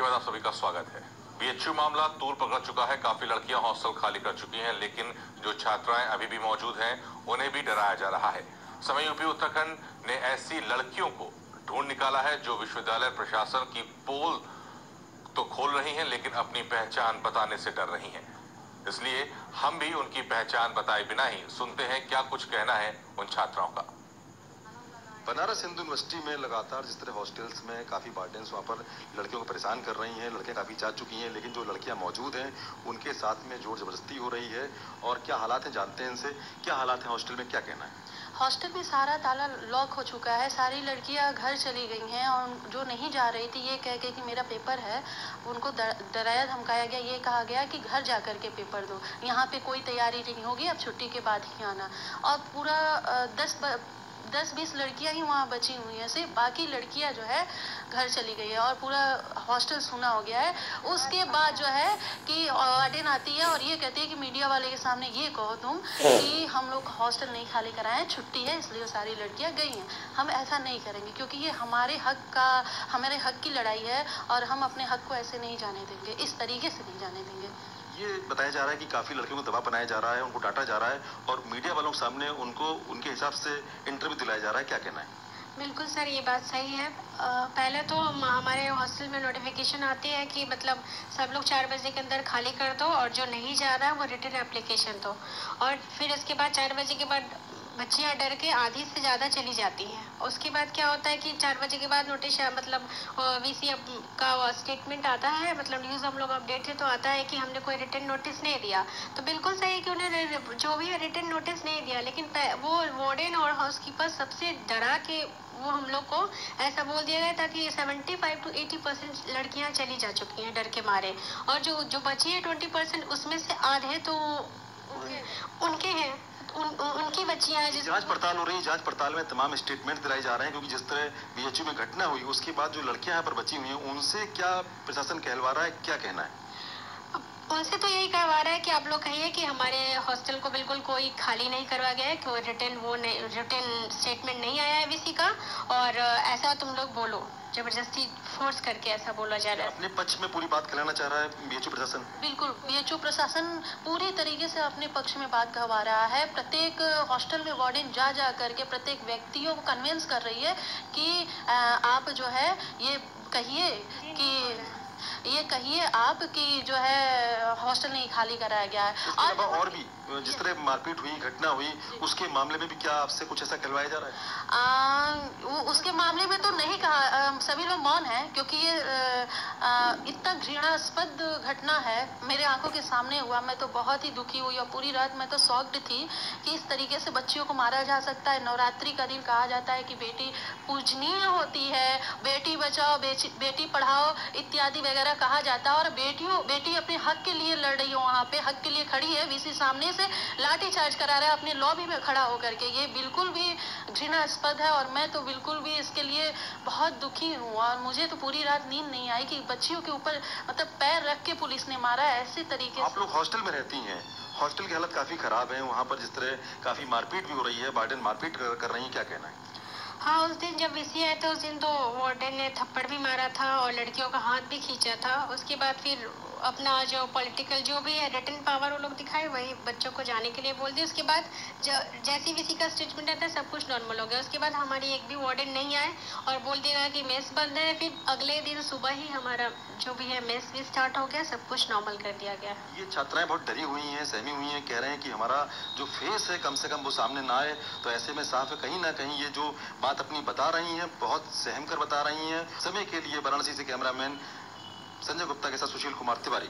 के बाद आप सभी का स्वागत है। बीएचयू मामला तूल पकड़ चुका है। काफ़ी लड़कियाँ हॉस्टल खाली कर चुकी हैं, लेकिन जो छात्राएँ अभी भी मौजूद हैं, उन्हें भी डराया जा रहा है। समय यूपी उत्तराखंड ने ऐसी लड़कियों को ढूंढ निकाला है, जो विश्वविद्यालय प्रशासन की पोल तो खोल रही है, लेकिन अपनी पहचान बताने से डर रही है। इसलिए हम भी उनकी पहचान बताए बिना ही सुनते हैं, क्या कुछ कहना है उन छात्राओं का। बनारस हिंदू यूनिवर्सिटी में लगातार जिस तरह हॉस्टल्स में काफ़ी वार्डन्स वहाँ पर लड़कियों को परेशान कर रही हैं, लड़कियाँ काफ़ी जा चुकी हैं, लेकिन जो लड़कियाँ मौजूद हैं, उनके साथ में ज़ोर ज़बरदस्ती हो रही है। और क्या हालात हैं, जानते हैं इनसे? क्या हालात हैं हॉस्टल में? क्या कहना है? हॉस्टल में सारा ताला लॉक हो चुका है। सारी लड़कियाँ घर चली गई हैं और जो नहीं जा रही थी, ये कह के कि मेरा पेपर है, उनको डराया धमकाया गया। ये कहा गया कि घर जा कर के पेपर दो। यहाँ पे कोई तैयारी नहीं होगी, अब छुट्टी के बाद ही आना। और पूरा दस दस बीस लड़कियाँ ही वहाँ बची हुई हैं सिर्फ़ बाकी लड़कियाँ जो है घर चली गई है और पूरा हॉस्टल सुना हो गया है। उसके बाद जो है कि वार्डन आती है और ये कहती है कि मीडिया वाले के सामने ये कहो तुम कि हम लोग हॉस्टल नहीं खाली कराए छुट्टी है इसलिए सारी लड़कियाँ गई हैं। हम ऐसा नहीं करेंगे क्योंकि ये हमारे हक का हमारे हक की लड़ाई है और हम अपने हक को ऐसे नहीं जाने देंगे इस तरीके से नहीं जाने देंगे। ये बताया जा रहा है कि काफ़ी लड़कियों को दबाव बनाया जा रहा है उनको डांटा जा रहा है और मीडिया वालों के सामने उनको उनके हिसाब से इंटरव्यू दिलाया जा रहा है। क्या कहना है? बिल्कुल सर ये बात सही है। आ, पहले तो हमारे हॉस्टल में नोटिफिकेशन आती है कि मतलब सब लोग चार बजे के अंदर खाली कर दो और जो नहीं जा रहा है वो रिटर्न एप्लीकेशन दो। और फिर इसके बाद चार बजे के बाद बच्चियाँ डर के आधी से ज़्यादा चली जाती हैं। उसके बाद क्या होता है कि चार बजे के बाद नोटिस मतलब वीसी का स्टेटमेंट आता है मतलब न्यूज़ हम लोग अपडेट है तो आता है कि हमने कोई रिटर्न नोटिस नहीं दिया। तो बिल्कुल सही है कि उन्हें जो भी रिटर्न नोटिस नहीं दिया, लेकिन वो वार्डन और हाउसकीपर सबसे डरा के वो हम लोग को ऐसा बोल दिया गया था कि 75 टू 80 परसेंट लड़कियाँ चली जा चुकी हैं डर के मारे। और जो जो बची है 20 परसेंट उसमें से आधे तो उनके हैं। उन, उनकी बच्चियाँ हैं जाँच पड़ताल हो रही है जाँच पड़ताल में तमाम स्टेटमेंट दिलाई जा रहे हैं क्योंकि जिस तरह बीएचयू में घटना हुई उसके बाद जो लड़कियाँ यहाँ पर बची हुई हैं उनसे क्या प्रशासन कहलवा रहा है क्या कहना है? उनसे तो यही करवा रहा है कि आप लोग कहिए कि हमारे हॉस्टल को बिल्कुल कोई खाली नहीं करवा गया है कोई रिटर्न वो रिटर्न स्टेटमेंट नहीं आया है वीसी का और ऐसा तुम लोग बोलो ज़बरदस्ती फोर्स करके ऐसा बोला जा रहा है। अपने पक्ष में पूरी बात कहना चाह रहा है बीएचयू प्रशासन? बिल्कुल बीएचयू प्रशासन पूरी तरीके से अपने पक्ष में बात कहवा रहा है। प्रत्येक हॉस्टल में वार्डन जा जा करके प्रत्येक व्यक्तियों को कन्विंस कर रही है कि आप जो है ये कहिए कि ये कहिए आप कि जो है हॉस्टल नहीं खाली कराया गया है। और, और भी जिस तरह मारपीट हुई घटना हुई उसके मामले में भी क्या आपसे कुछ ऐसा कहलवाया जा रहा है? आ, उसके मामले में तो नहीं कहा आ, सभी लोग मौन हैं क्योंकि ये आ, इतना घृणास्पद घटना है मेरे आँखों के सामने हुआ मैं तो बहुत ही दुखी हुई और पूरी रात मैं तो सॉक्ड थी कि इस तरीके से बच्चियों को मारा जा सकता है। नवरात्रि का दिन कहा जाता है कि बेटी पूजनीय होती है बेटी बचाओ बेटी पढ़ाओ इत्यादि वगैरह। कहा जाता है और बेटियों बेटी अपने हक के लिए लड़ रही हो वहाँ पे हक के लिए खड़ी है। वीसी सामने से लाठी चार्ज करा रहा है अपने लॉबी में खड़ा होकर के। ये बिल्कुल भी घृणास्पद है और मैं तो बिल्कुल भी इसके लिए बहुत दुखी हूँ और मुझे तो पूरी रात नींद नहीं आई कि बच्चियों के ऊपर मतलब पैर रख के पुलिस ने मारा ऐसे तरीके आप लोग हॉस्टल में रहती हैं। हॉस्टल की हालत काफ़ी खराब है वहाँ पर जिस तरह काफ़ी मारपीट भी हो रही है वार्डन मारपीट कर रही है क्या कहना है? हाँ उस दिन जब इसी आए थे उस दिन तो वार्डन ने थप्पड़ भी मारा था और लड़कियों का हाथ भी खींचा था। उसके बाद फिर अपना जो पॉलिटिकल जो भी है रिटर्न पावर वो लोग दिखाए, वही बच्चों को जाने के लिए बोल दिए। उसके बाद जैसी भी का स्टेटमेंट आता है, सब कुछ नॉर्मल हो गया। उसके बाद हमारी एक भी वार्डन नहीं आए और बोल देगा कि मेस बंद है, फिर अगले दिन सुबह ही हमारा जो भी है मेस भी स्टार्ट हो गया, सब कुछ नॉर्मल कर दिया गया। ये छात्राएँ बहुत डरी हुई हैं, सहमी हुई हैं, कह रहे हैं कि हमारा जो फेस है, कम से कम वो सामने ना आए। तो ऐसे में साफ़ कहीं ना कहीं ये जो बात अपनी बता रही हैं, बहुत सहम कर बता रही हैं। समय के लिए वाराणसी से कैमरामैन संजय गुप्ता के साथ सुशील कुमार तिवारी।